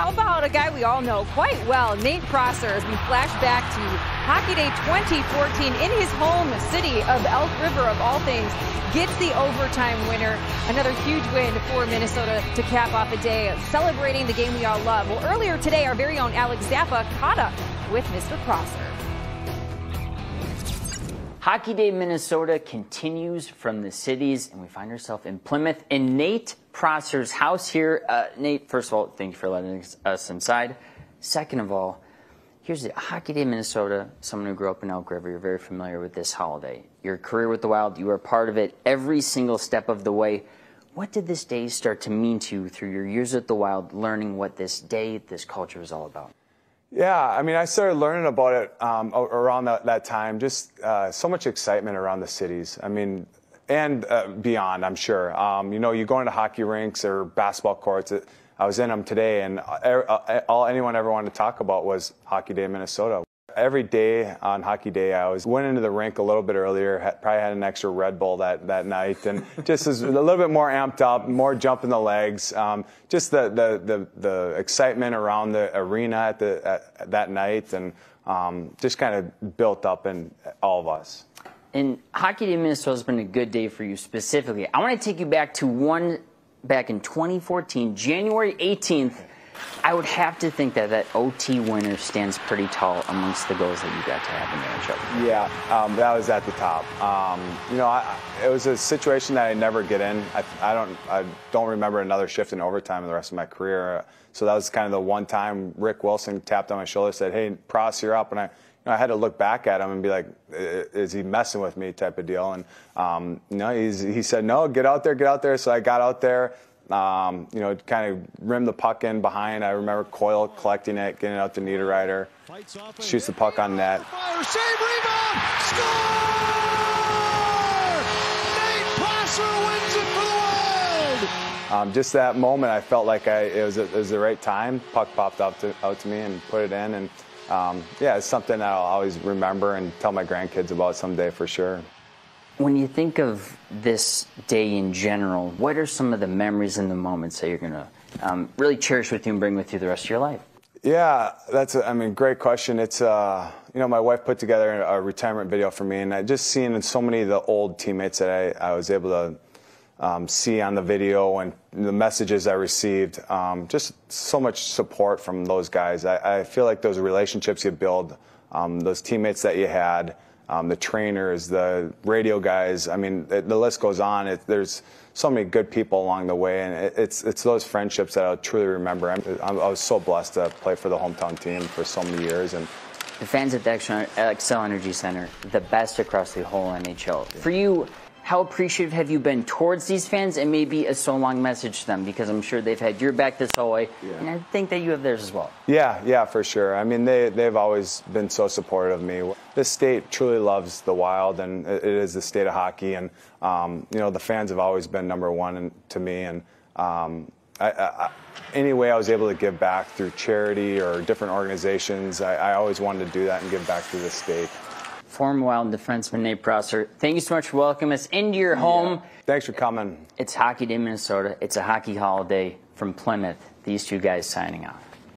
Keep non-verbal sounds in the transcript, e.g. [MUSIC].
how about a guy we all know quite well, Nate Prosser, as we flash back to Hockey Day 2014 in his home city of Elk River, of all things, gets the overtime winner. Another huge win for Minnesota to cap off a day of celebrating the game we all love. Well, earlier today, our very own Alex Zappa caught up with Mr. Prosser. Hockey Day Minnesota continues from the cities, and we find ourselves in Plymouth in Nate Prosser's house here. Uh, Nate, first of all, thank you for letting us inside. Second of all, here's the Hockey Day Minnesota, someone who grew up in Elk River, you're very familiar with this holiday. Your career with the Wild, you were part of it every single step of the way. What did this day start to mean to you through your years at the Wild, learning what this day, this culture was all about? Yeah, I mean, I started learning about it um, around that, that, time. Just uh, so much excitement around the cities. I mean, and uh, beyond, I'm sure. Um, you know, you go into hockey rinks or basketball courts. I was in them today, and uh, uh, all anyone ever wanted to talk about was Hockey Day in Minnesota. Every day on Hockey Day, I was went into the rink a little bit earlier. Had, probably had an extra Red Bull that, that night, and [LAUGHS] just was a little bit more amped up, more jump in the legs. Um, just the, the, the the excitement around the arena at the at, that night, and um, just kind of built up in all of us. And Hockey Day Minnesota has been a good day for you specifically. I want to take you back to one back in 2014, January 18th. I would have to think that that OT winner stands pretty tall amongst the goals that you got to have in the NHL. Yeah, um, that was at the top. Um, you know, I, it was a situation that I never get in. I, I, don't, I don't remember another shift in overtime in the rest of my career. So that was kind of the one time Rick Wilson tapped on my shoulder, said, "Hey, Pross, you're up," and I. I had to look back at him and be like, "Is he messing with me?" type of deal. And um, you know, he said, "No, get out there, get out there." So I got out there. Um, you know, kind of rim the puck in behind. I remember Coyle collecting it, getting it out to Niederreiter, shoots the puck on net. Fire, save, rebound, score! Nate Prosser wins it for the Wild. Um, just that moment, I felt like I, it, was, it was the right time. Puck popped up to, out to me and put it in, and um, yeah, it's something that I'll always remember and tell my grandkids about someday for sure. When you think of this day in general, what are some of the memories and the moments that you're going to um, really cherish with you and bring with you the rest of your life? Yeah, that's a, I mean, great question. It's uh, you know, my wife put together a retirement video for me, and I just seeing so many of the old teammates that I, I was able to um, see on the video and the messages I received. Um, just so much support from those guys. I, I feel like those relationships you build, um, those teammates that you had um, the trainers, the radio guys. I mean, it, the list goes on. It, there's so many good people along the way, and it, it's it's those friendships that I'll truly remember. I'm, i was so blessed to play for the hometown team for so many years, and the fans at the Xcel Energy Center, the best across the whole NHL. For you, how appreciative have you been towards these fans and maybe a so long message to them because I'm sure they've had your back this whole way yeah. and I think that you have theirs as well. Yeah, yeah, for sure. I mean, they, they've always been so supportive of me. This state truly loves the Wild and it is the state of hockey and, um, you know, the fans have always been number one to me and um, I, I, any way I was able to give back through charity or different organizations, I, I always wanted to do that and give back to the state former Wild defenseman Nate Prosser. Thank you so much for welcoming us into your home. Yeah. Thanks for coming. It's Hockey Day, Minnesota. It's a hockey holiday from Plymouth. These two guys signing off.